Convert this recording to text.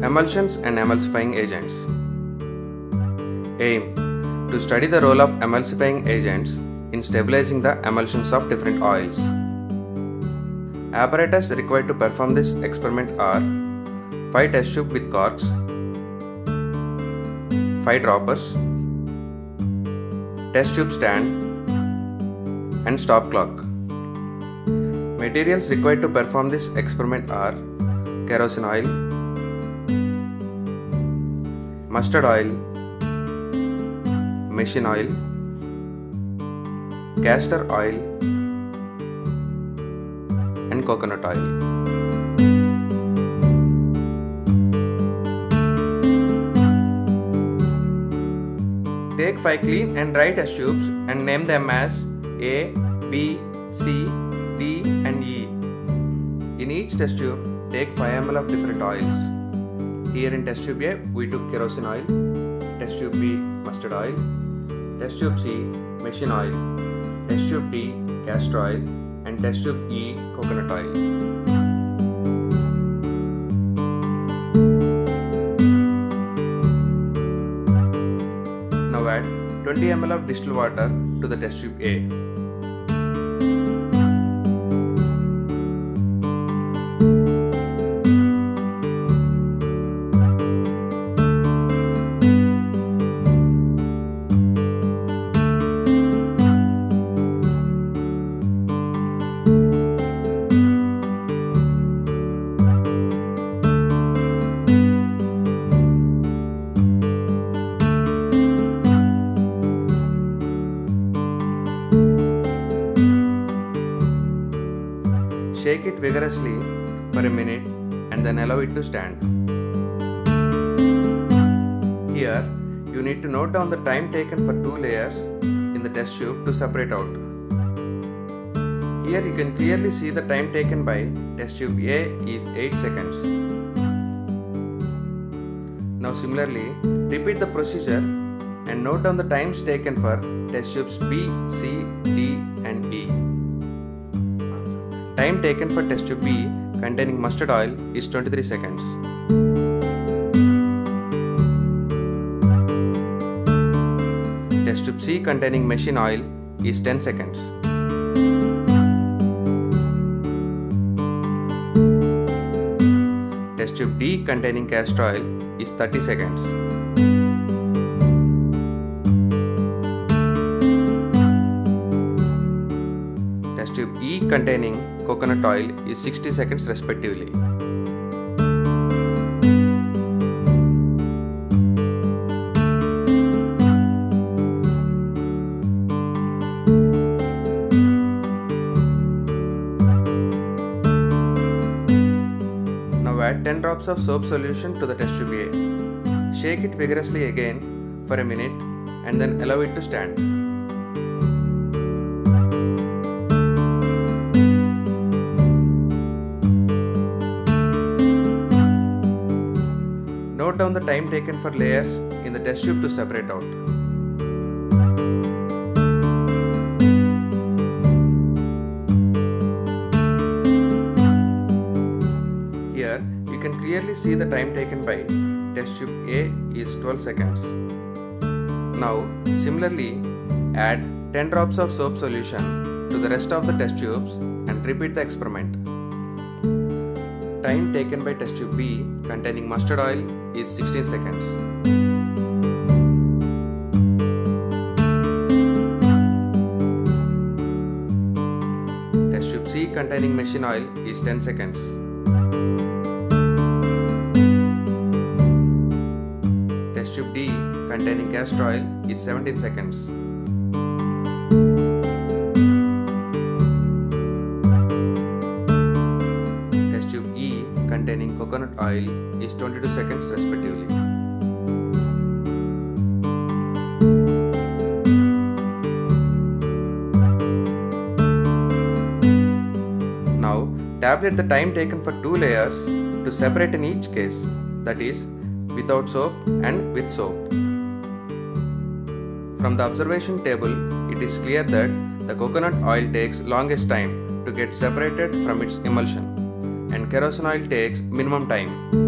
Emulsions and emulsifying agents. Aim to study the role of emulsifying agents in stabilizing the emulsions of different oils. Apparatus required to perform this experiment are 5 test tube with corks, 5 droppers, test tube stand, and stop clock. Materials required to perform this experiment are kerosene oil, mustard oil, machine oil, castor oil, and coconut oil. Take 5 clean and dry test tubes and name them as A, B, C, D, and E. In each test tube, take 5 ml of different oils. Here in test tube A, we took kerosene oil, test tube B, mustard oil, test tube C, machine oil, test tube D, castor oil, and test tube E, coconut oil. Now add 20 ml of distilled water to the test tube A. Shake it vigorously for a minute and then allow it to stand. Here, you need to note down the time taken for two layers in the test tube to separate out. Here you can clearly see the time taken by test tube A is 8 seconds. Now similarly, repeat the procedure and note down the times taken for test tubes B, C, D and E. Time taken for test tube B containing mustard oil is 23 seconds. Test tube C containing machine oil is 10 seconds. Test tube D containing castor oil is 30 seconds. Tube E containing coconut oil is 60 seconds respectively. Now add 10 drops of soap solution to the test tube A. Shake it vigorously again for a minute and then allow it to stand. Down the time taken for layers in the test tube to separate out. Here you can clearly see the time taken by test tube A is 12 seconds. Now similarly add 10 drops of soap solution to the rest of the test tubes and repeat the experiment. Time taken by test tube B containing mustard oil is 16 seconds. Test tube C containing machine oil is 10 seconds. Test tube D containing castor oil is 17 seconds. Containing coconut oil is 22 seconds respectively. Now tabulate the time taken for two layers to separate in each case that is without soap and with soap. From the observation table, it is clear that the coconut oil takes longest time to get separated from its emulsion and kerosene oil takes minimum time.